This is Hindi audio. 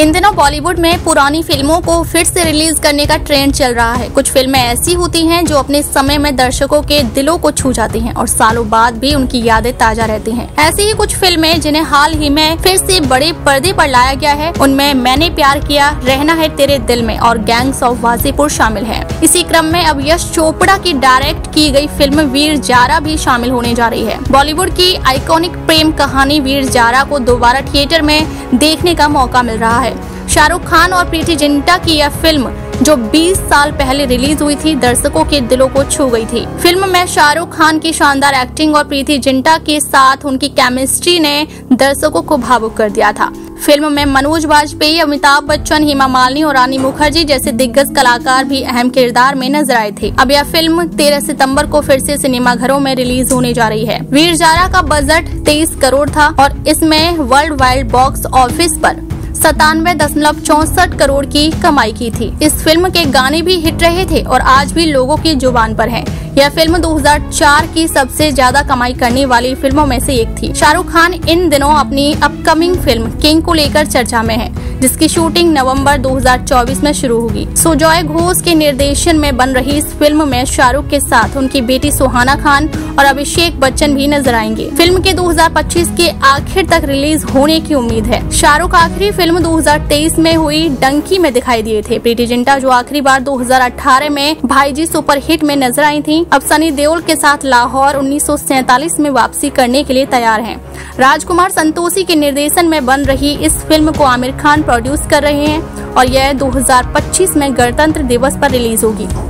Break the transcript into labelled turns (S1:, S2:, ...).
S1: इन दिनों बॉलीवुड में पुरानी फ़िल्मों को फिर से रिलीज़ करने का ट्रेंड चल रहा है। कुछ फ़िल्में ऐसी होती हैं जो अपने समय में दर्शकों के दिलों को छू जाती हैं और सालों बाद भी उनकी यादें ताज़ा रहती हैं। ऐसी ही कुछ फ़िल्में जिन्हें हाल ही में फिर से बड़े पर्दे पर लाया गया है, उनमें मैंने प्यार किया, रहना है तेरे दिल में और गैंग्स ऑफ़ वाजीपुर शामिल है। इसी क्रम में अब यश चोपड़ा की डायरेक्ट की गई फ़िल्म वीर जारा भी शामिल होने जा रही है। बॉलीवुड की आइकॉनिक प्रेम कहानी वीर जारा को दोबारा थिएटर में देखने का मौका मिल रहा है। शाहरुख खान और प्रीति जिंटा की यह फ़िल्म, जो 20 साल पहले रिलीज़ हुई थी, दर्शकों के दिलों को छू गई थी। फ़िल्म में शाहरुख खान की शानदार एक्टिंग और प्रीति जिंटा के साथ उनकी केमिस्ट्री ने दर्शकों को भावुक कर दिया था। फ़िल्म में मनोज वाजपेयी, अमिताभ बच्चन, हेमा मालिनी और रानी मुखर्जी जैसे दिग्गज कलाकार भी अहम किरदार में नज़र आए थे। अब यह फ़िल्म 13 सितंबर को फिर से सिनेमा घरों में रिलीज़ होने जा रही है। वीर जारा का बजट 23 करोड़ था और इसमें वर्ल्ड वाइड बॉक्स ऑफ़िस पर सतानवे दशमलव चौसठ करोड़ की कमाई की थी। इस फ़िल्म के गाने भी हिट रहे थे और आज भी लोगों की ज़ुबान पर हैं। यह फ़िल्म 2004 की सबसे ज़्यादा कमाई करने वाली फ़िल्मों में से एक थी। शाहरुख खान इन दिनों अपनी अपकमिंग फ़िल्म किंग को लेकर चर्चा में है। जिसकी शूटिंग नवंबर 2024 में शुरू होगी। सुजॉय घोष के निर्देशन में बन रही इस फ़िल्म में शाहरुख के साथ उनकी बेटी सुहाना खान और अभिषेक बच्चन भी नज़र आएँगे। फ़िल्म के 2025 के आखिर तक रिलीज़ होने की उम्मीद है। शाहरुख आखिरी फ़िल्म 2023 में हुई डंकी में दिखाई दिए थे। प्रीति जिंटा जो आखिरी बार 2018 में भाईजी सुपर हिट में नज़र आई थी, अब सनी देओल के साथ लाहौर उन्नीस में वापसी करने के लिए तैयार है। राजकुमार संतोषी के निर्देशन में बन रही इस फ़िल्म को आमिर खान प्रोड्यूस कर रहे हैं और यह 2025 में गणतंत्र दिवस पर रिलीज़ होगी।